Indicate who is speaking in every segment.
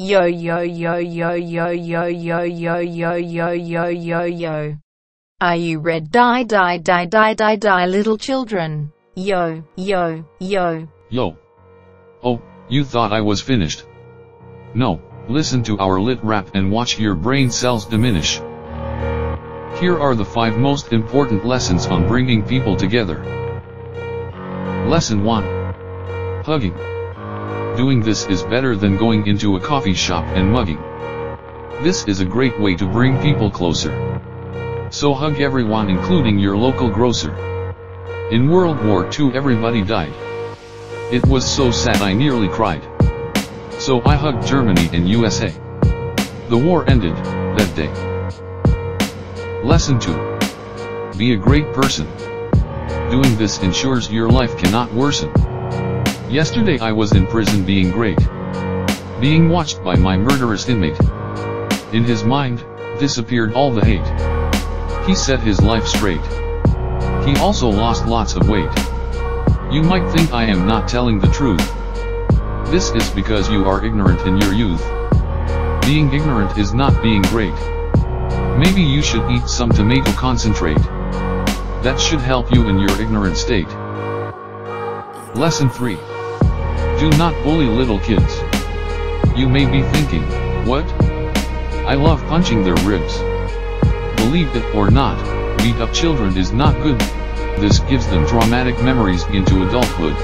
Speaker 1: Yo yo yo yo yo yo yo yo yo yo yo yo yo. Are you red die die die die die die little children? Yo yo yo.
Speaker 2: Yo. Oh, you thought I was finished. No, listen to our lit rap and watch your brain cells diminish. Here are the 5 most important lessons on bringing people together. Lesson 1. Hugging. Doing this is better than going into a coffee shop and mugging. This is a great way to bring people closer. So hug everyone including your local grocer. In World War II everybody died. It was so sad I nearly cried. So I hugged Germany and USA. The war ended, that day. Lesson 2. Be a great person. Doing this ensures your life cannot worsen. Yesterday I was in prison being great. Being watched by my murderous inmate. In his mind, disappeared all the hate. He set his life straight. He also lost lots of weight. You might think I am not telling the truth. This is because you are ignorant in your youth. Being ignorant is not being great. Maybe you should eat some tomato concentrate. That should help you in your ignorant state. Lesson 3. Do not bully little kids. You may be thinking, what? I love punching their ribs. Believe it or not, beat up children is not good. This gives them traumatic memories into adulthood.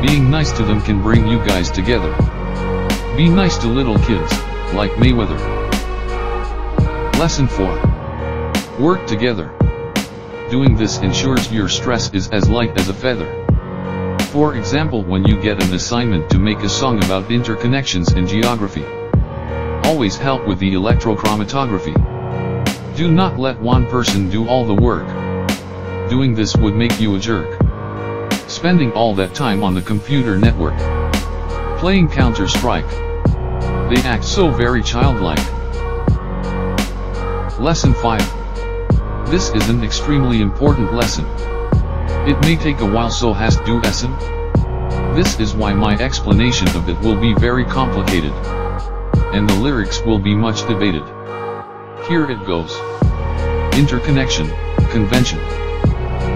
Speaker 2: Being nice to them can bring you guys together. Be nice to little kids, like Mayweather. Lesson 4. Work together. Doing this ensures your stress is as light as a feather. For example when you get an assignment to make a song about interconnections in geography. Always help with the electrochromatography. Do not let one person do all the work. Doing this would make you a jerk spending all that time on the computer network. Playing Counter-Strike. They act so very childlike. Lesson 5. This is an extremely important lesson. It may take a while so hast du essen? This is why my explanation of it will be very complicated. And the lyrics will be much debated. Here it goes. Interconnection, convention.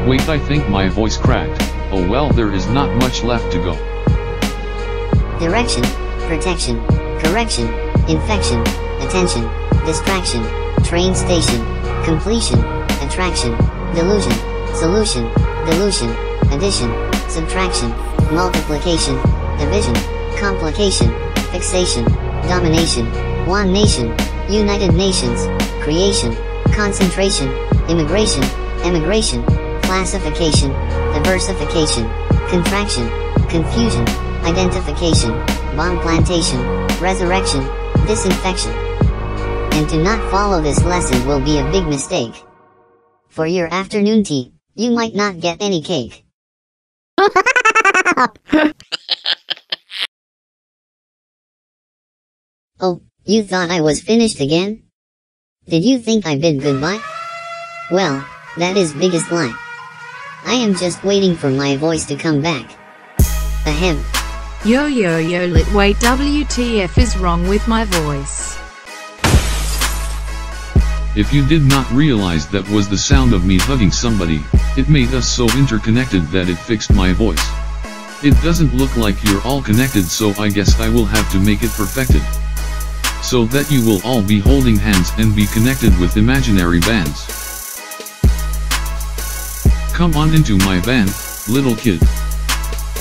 Speaker 2: Wait I think my voice cracked. Oh well there is not much left to go.
Speaker 3: Direction, protection, correction, infection, attention, distraction, train station, completion, attraction, delusion, solution, dilution, addition, subtraction, multiplication, division, complication, fixation, domination, one nation, United Nations, creation, concentration, immigration, emigration, classification, diversification, contraction, confusion, identification, bomb plantation, resurrection, disinfection. And to not follow this lesson will be a big mistake. For your afternoon tea, you might not get any cake. oh, you thought I was finished again? Did you think I bid goodbye? Well, that is biggest lie. I am just waiting for my voice to come back. Ahem.
Speaker 1: Yo yo yo lit wait WTF is wrong with my voice.
Speaker 2: If you did not realize that was the sound of me hugging somebody, it made us so interconnected that it fixed my voice. It doesn't look like you're all connected so I guess I will have to make it perfected. So that you will all be holding hands and be connected with imaginary bands. Come on into my van, little kid.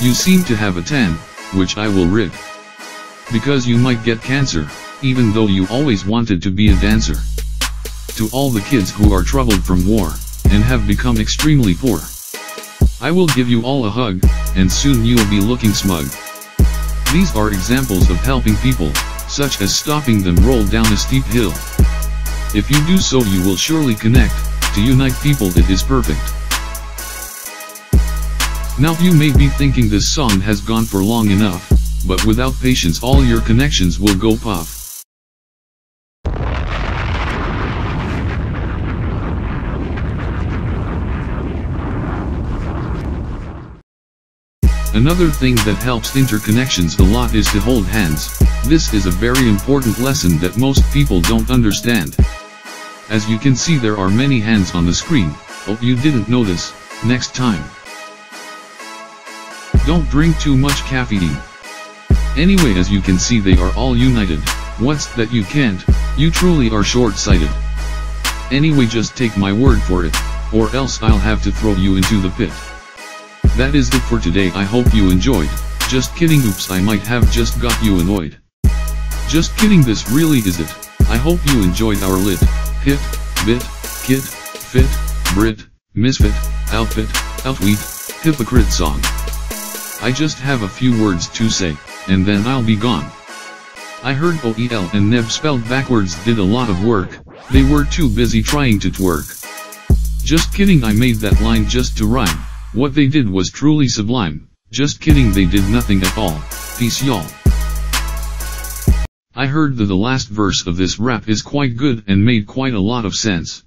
Speaker 2: You seem to have a tan, which I will rid. Because you might get cancer, even though you always wanted to be a dancer. To all the kids who are troubled from war, and have become extremely poor. I will give you all a hug, and soon you'll be looking smug. These are examples of helping people, such as stopping them roll down a steep hill. If you do so you will surely connect, to unite people it is perfect. Now you may be thinking this song has gone for long enough, but without patience all your connections will go pop. Another thing that helps interconnections a lot is to hold hands. This is a very important lesson that most people don't understand. As you can see there are many hands on the screen, oh you didn't notice, next time. Don't drink too much caffeine. Anyway as you can see they are all united, what's that you can't, you truly are short-sighted. Anyway just take my word for it, or else I'll have to throw you into the pit. That is it for today. I hope you enjoyed, just kidding. Oops I might have just got you annoyed. Just kidding. This really is it, I hope you enjoyed our lit, hit, bit, kit, fit, Brit, misfit, outfit, outweed, hypocrite song. I just have a few words to say, and then I'll be gone. I heard OEL and Neb spelled backwards did a lot of work, they were too busy trying to twerk. Just kidding. I made that line just to rhyme, what they did was truly sublime, just kidding they did nothing at all, peace y'all. I heard that the last verse of this rap is quite good and made quite a lot of sense.